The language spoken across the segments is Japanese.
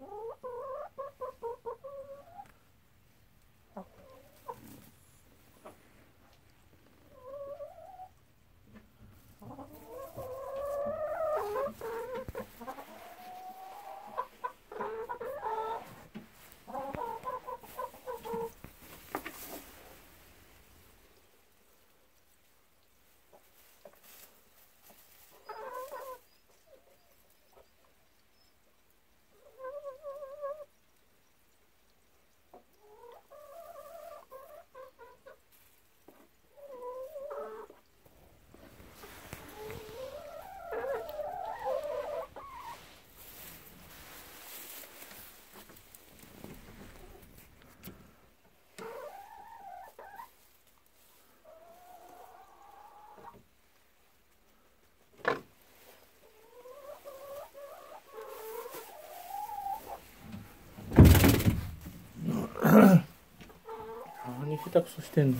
Oh. 何下手くそしてんの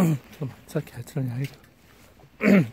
잠깐만, 짧게 할줄 아냐, 이거.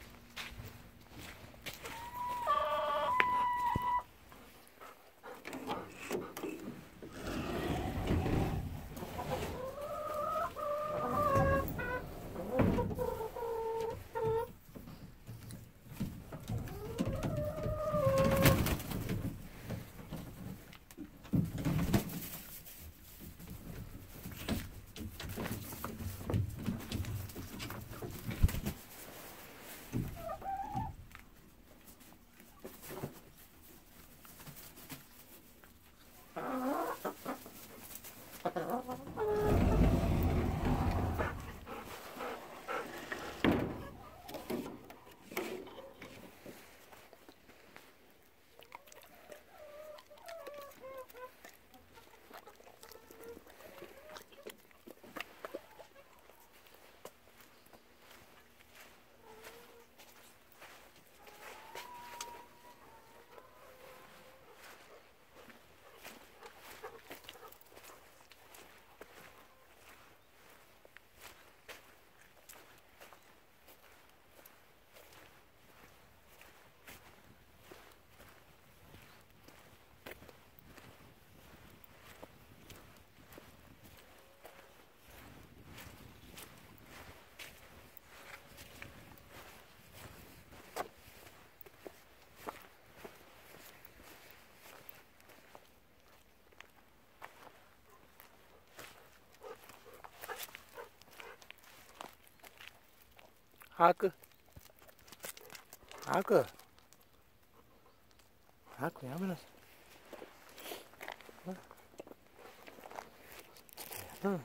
いつらにあげる早く早く早くやめなさい。うん。